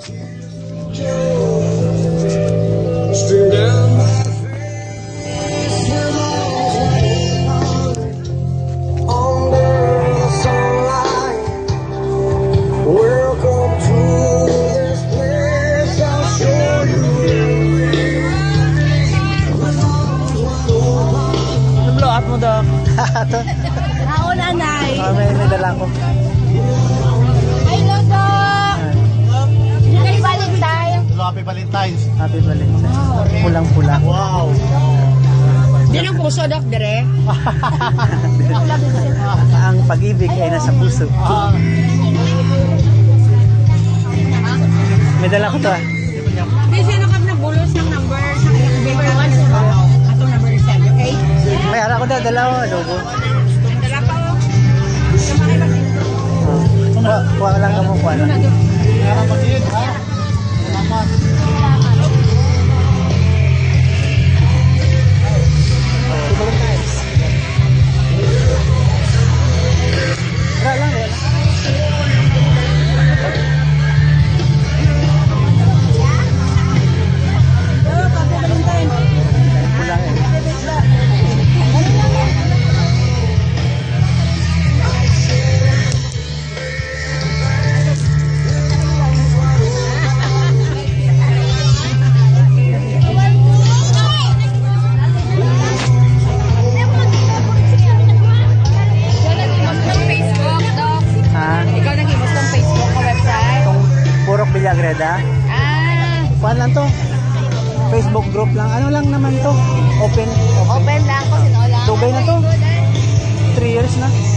Stream down my Haon nadala ko. Valentine's. Happy Valentine's. Pulang-pula. Wow. Yan ang puso, Dok, dire. Ang pag-ibig ay nasa puso. May dala ko to ah. Hindi siya nakap na bulos ng number sa 1 sa Atong number 7, okay? May ara ko daw, dala ko. Adobo. Dala pa oh. Sa mga iba. Oh. Kuha, kuha lang ka mo, kuha lang. Villagreda. Ah, Kuha lang to. Facebook group lang. Ano lang naman to? Open. Open. open lang ko, sino lang. Dugay na to. 3 years na.